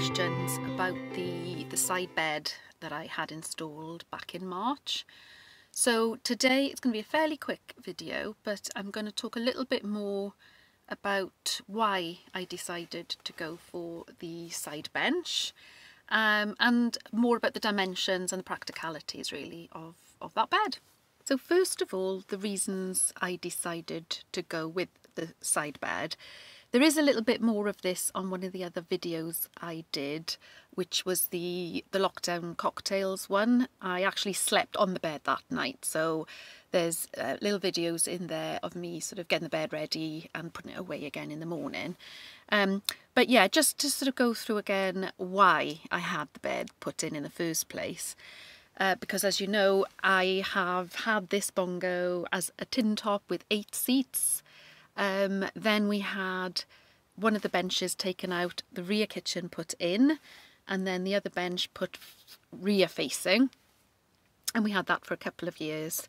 questions about the, the side bed that I had installed back in March. So today it's going to be a fairly quick video, but I'm going to talk a little bit more about why I decided to go for the side bench um, and more about the dimensions and the practicalities really of, of that bed. So first of all, the reasons I decided to go with the side bed there is a little bit more of this on one of the other videos I did, which was the, the lockdown cocktails one. I actually slept on the bed that night, so there's uh, little videos in there of me sort of getting the bed ready and putting it away again in the morning. Um, but yeah, just to sort of go through again why I had the bed put in in the first place. Uh, because as you know, I have had this bongo as a tin top with eight seats um, then we had one of the benches taken out, the rear kitchen put in, and then the other bench put rear facing. And we had that for a couple of years.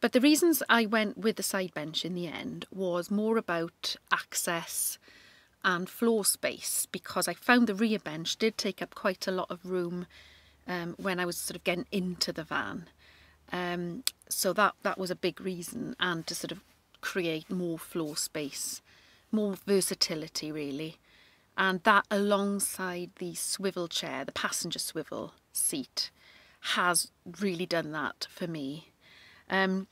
But the reasons I went with the side bench in the end was more about access and floor space because I found the rear bench did take up quite a lot of room um, when I was sort of getting into the van. Um, so that that was a big reason and to sort of create more floor space, more versatility really. And that alongside the swivel chair, the passenger swivel seat, has really done that for me. Um,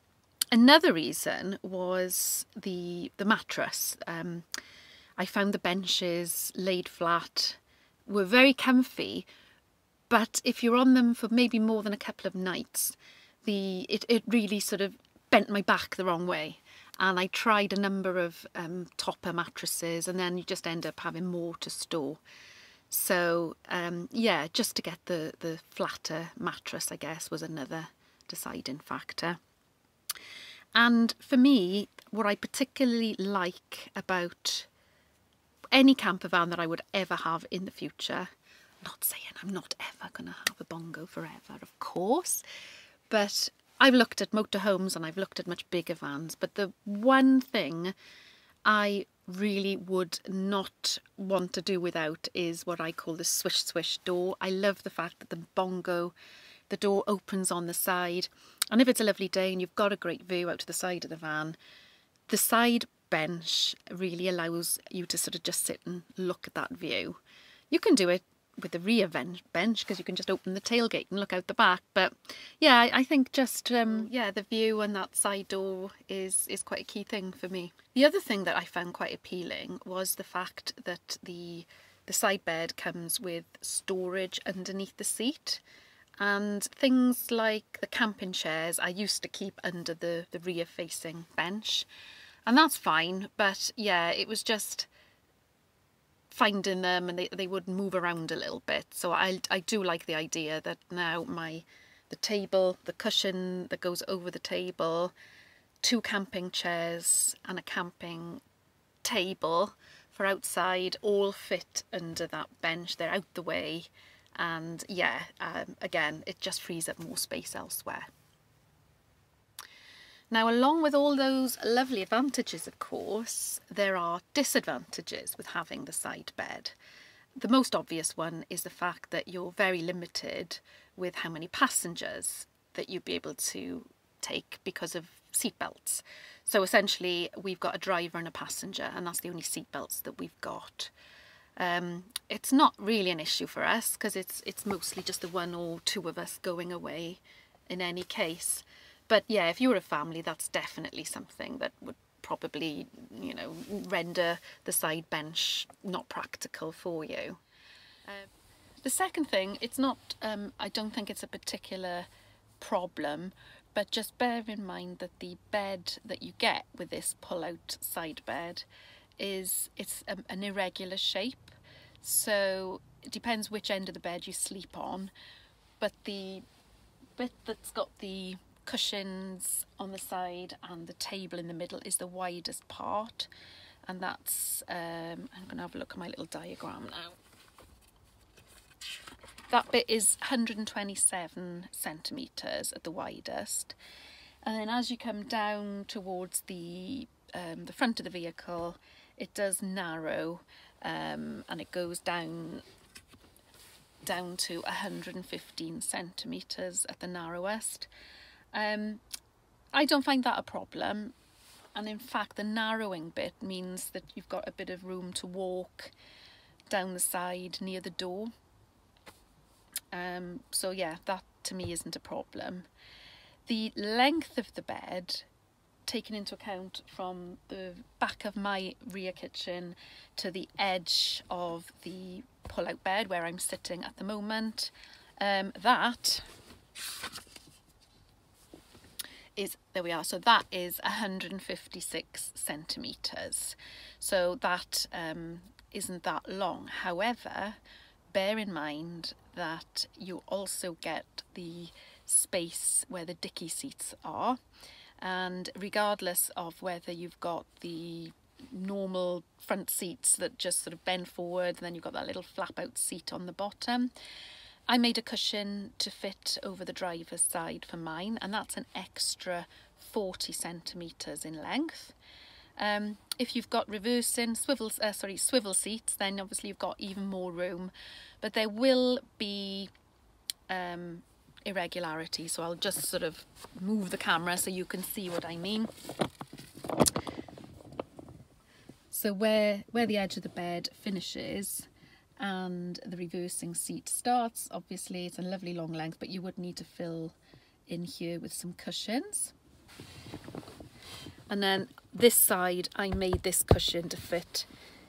another reason was the the mattress. Um, I found the benches laid flat were very comfy, but if you're on them for maybe more than a couple of nights, the it, it really sort of bent my back the wrong way and I tried a number of um, topper mattresses and then you just end up having more to store. So um, yeah, just to get the, the flatter mattress, I guess, was another deciding factor. And for me, what I particularly like about any camper van that I would ever have in the future, not saying I'm not ever going to have a bongo forever, of course, but I've looked at motorhomes and I've looked at much bigger vans, but the one thing I really would not want to do without is what I call the swish swish door. I love the fact that the bongo, the door opens on the side. And if it's a lovely day and you've got a great view out to the side of the van, the side bench really allows you to sort of just sit and look at that view. You can do it with the rear bench because you can just open the tailgate and look out the back but yeah I think just um, yeah the view and that side door is is quite a key thing for me. The other thing that I found quite appealing was the fact that the the side bed comes with storage underneath the seat and things like the camping chairs I used to keep under the, the rear facing bench and that's fine but yeah it was just finding them and they, they would move around a little bit. So I, I do like the idea that now my the table, the cushion that goes over the table, two camping chairs and a camping table for outside all fit under that bench. They're out the way and yeah, um, again, it just frees up more space elsewhere. Now, along with all those lovely advantages, of course, there are disadvantages with having the side bed. The most obvious one is the fact that you're very limited with how many passengers that you'd be able to take because of seatbelts. So essentially, we've got a driver and a passenger, and that's the only seatbelts that we've got. Um, it's not really an issue for us because it's it's mostly just the one or two of us going away in any case. But yeah, if you were a family, that's definitely something that would probably, you know, render the side bench not practical for you. Uh, the second thing, it's not, um, I don't think it's a particular problem, but just bear in mind that the bed that you get with this pull-out side bed is, it's a, an irregular shape. So it depends which end of the bed you sleep on, but the bit that's got the cushions on the side and the table in the middle is the widest part. And that's um, I'm to have a look at my little diagram now. That bit is 127 centimeters at the widest. And then as you come down towards the um, the front of the vehicle it does narrow um, and it goes down down to 115 centimetres at the narrowest. Um, I don't find that a problem. And in fact the narrowing bit means that you've got a bit of room to walk down the side near the door. Um, so yeah that to me isn't a problem. The length of the bed taken into account from the back of my rear kitchen to the edge of the pull-out bed where I'm sitting at the moment um, that is there we are. So that is 156 centimeters. So that um, not that long. However bear in mind that you also get the space where the dicky seats are. And regardless of whether you've got the normal front seats that just sort of bend forward and then you've got that little flap out seat on the bottom I made a cushion to fit over the driver's side for mine and that's an extra 40 centimetres in length. Um, if you've got reversing swivel, uh, sorry, swivel seats, then obviously you've got even more room, but there will be um, irregularity. So I'll just sort of move the camera so you can see what I mean. So where, where the edge of the bed finishes, and the reversing seat starts. Obviously it's a lovely long length but you would need to fill in here with some cushions. And then this side I made this cushion to fit.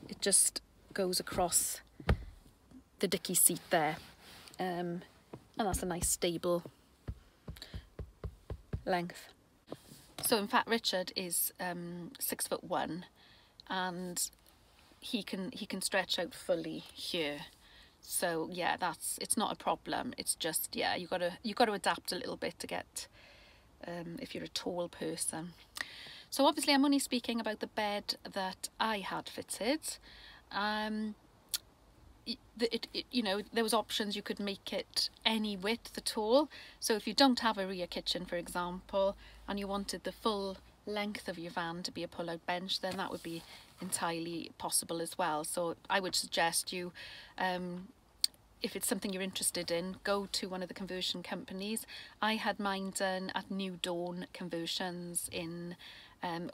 It just goes across the dicky seat there. Um, and that's a nice stable length. So in fact Richard is um, six foot one and he can he can stretch out fully here. So yeah that's it's not a problem. It's just yeah you gotta you got to adapt a little bit to get um, if you're a tall person. So obviously I'm only speaking about the bed that I had fitted. Um, it, it, it, you know there was options you could make it any width at all. So if you don't have a rear kitchen for example and you wanted the full length of your van to be a pull-out bench then that would be entirely possible as well. So I would suggest you um, if it's something you're interested in go to one of the conversion companies. I had mine done at New Dawn Conversions in um,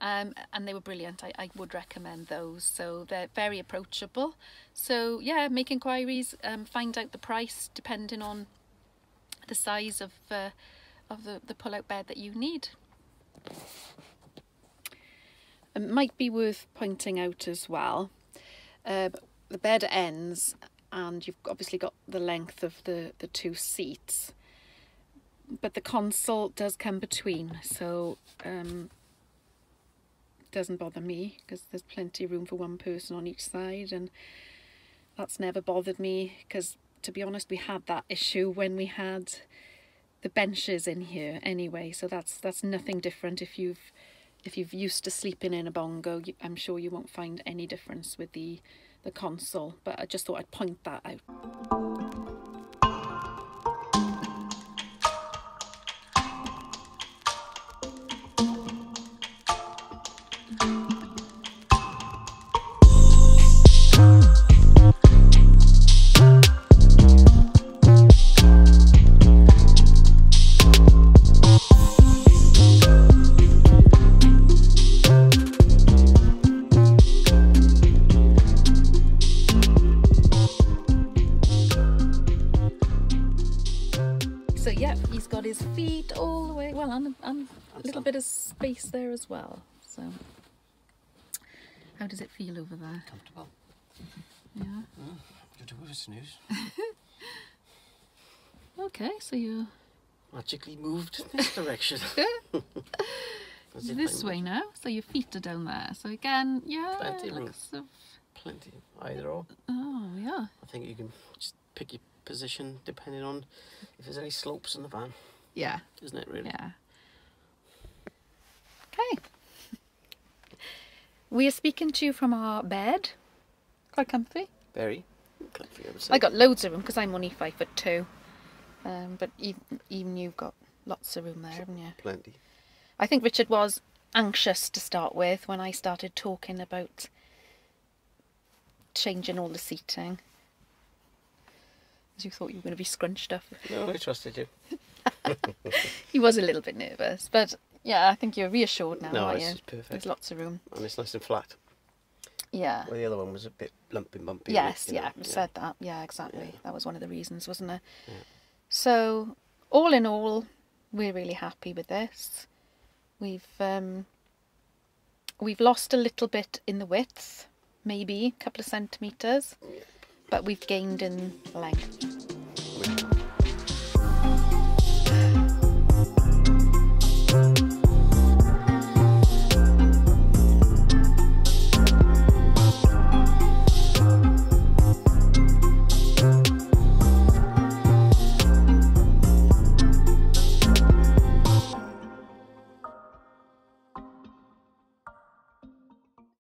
um, and they were brilliant. I, I, would recommend those. So they're very approachable. So yeah make inquiries um, find out the price depending on the size of uh, of the, the pull-out bed that you need it might be worth pointing out as well, uh, the bed ends and you've obviously got the length of the, the two seats, but the console does come between, so um, doesn't bother me because there's plenty of room for one person on each side and that's never bothered me because to be honest we had that issue when we had the benches in here anyway so that's that's nothing different if you've if you've used to sleeping in a bongo, I'm sure you won't find any difference with the, the console, but I just thought I'd point that out. Well. So, how does it feel over there? Comfortable. Yeah. Mm, do with a snooze. okay, so you magically moved in this direction. this way now, so your feet are down there. So again, yeah, plenty of room. Of... Plenty, either or. Oh yeah. I think you can just pick your position depending on if there's any slopes in the van. Yeah. Isn't it really? Yeah. Okay. We are speaking to you from our bed. Quite comfy. Very comfy, I, I got loads of room because I'm only five foot two. Um, but even, even you've got lots of room there, haven't you? Plenty. I think Richard was anxious to start with when I started talking about changing all the seating. As you thought you were going to be scrunched up. No, I trusted you. He was a little bit nervous, but yeah, I think you're reassured now, No, are it's you? just perfect. There's lots of room. And it's nice and flat. Yeah. Well, the other one was a bit lumpy bumpy. Yes, know, yeah, I said that. Yeah, exactly. Yeah. That was one of the reasons, wasn't it? Yeah. So, all in all, we're really happy with this. We've um, we've lost a little bit in the width, maybe a couple of centimeters, but we've gained in length.